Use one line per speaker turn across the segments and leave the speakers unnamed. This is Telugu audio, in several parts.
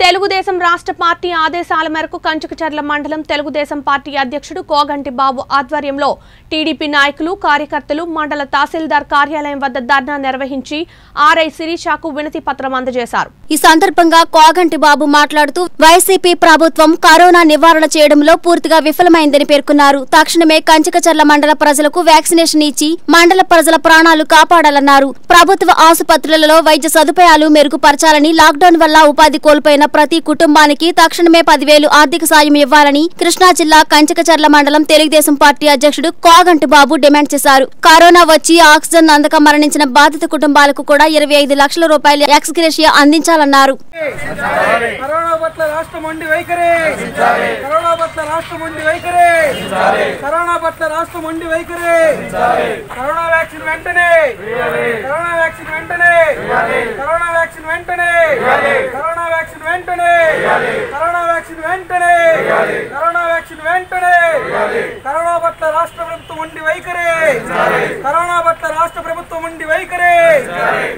తెలుగుదేశం రాష్ట్ర పార్టీ ఆదేశాల మేరకు కంచుకచర్ల మండలం తెలుగుదేశం పార్టీ అధ్యక్షుడు కోగంటి బాబు ఆధ్వర్యంలో టీడీపీ నాయకులు కార్యకర్తలు మండల తహసీల్దార్ కార్యాలయం వద్ద ధర్నా నిర్వహించి ఆర్ఐ శిరీషాకు వినతి పత్రం అందజేశారు.
ఈ సందర్భంగా కోగంటి బాబు మాట్లాడుతూ వైసీపీ ప్రభుత్వం కరోనా నివారణ చేయడంలో పూర్తిగా విఫలమైందని పేర్కొన్నారు. తక్షణమే కంచికచర్ల మండల ప్రజలకు వ్యాక్సినేషన్ ఇచ్చి మండల ప్రజల ప్రాణాలు కాపాడాలన్నారు. ప్రభుత్వ ఆసుపత్రులలో వైద్య సదుపాయాలు మెరుగుపరచాలని లాక్డౌన్ వల్ల ఉపాధి కోల్పోయిన ప్రతి కుటుంబానికి తక్షణమే పదివేలు ఆర్థిక సాయం ఇవ్వాలని కృష్ణా జిల్లా కంచకచర్ల మండలం తెలుగుదేశం పార్టీ అధ్యక్షుడు కోగంటి బాబు డిమాండ్ చేశారు. కరోనా వచ్చి ఆక్సిజన్ అందక మరణించిన బాధిత కుటుంబాలకు కూడా ఇరవై ఐదు లక్షల రూపాయల ఎక్స్గ్రేషియా అందించాలన్నారు.
పట్ల రాష్ట్ర మొండి వైఖరి. కరోనా పట్ల రాష్ట్ర మొండి వైఖరి. కరోనా పట్ల రాష్ట్ర మొండి వైఖరి. కరోనా వ్యాక్సిన్ వెంటనే. కరోనా వ్యాక్సిన్ వెంటనే. కరోనా వ్యాక్సిన్ వెంటనే. కరోనా వ్యాక్సిన్ వెంటనే. కరోనా వ్యాక్సిన్ వెంటనే. కరోనా పట్ల రాష్ట్ర ప్రభుత్వం ఉండి వైఖరి. కరోనా పట్ల రాష్ట్ర ప్రభుత్వం ఉండి వైఖరి.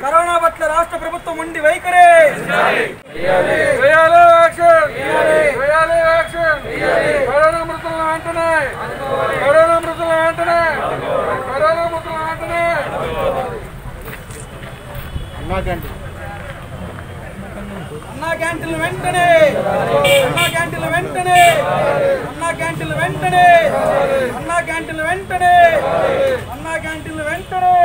కరోనా పట్ల రాష్ట్ర ప్రభుత్వం ఉండి వైఖరి. కరోనా మృతుల వెంటనే. కరోనా మృతుల వెంటనే. కరోనా మృతుల వెంటనే. అన్నా క్యాంటీన్లు వెంటనే! అన్నా క్యాంటీన్లు వెంటనే! అన్నా క్యాంటీన్లు వెంటనే! అన్నా క్యాంటీన్లు వెంటనే! అన్నా క్యాంటీన్లు వెంటనే!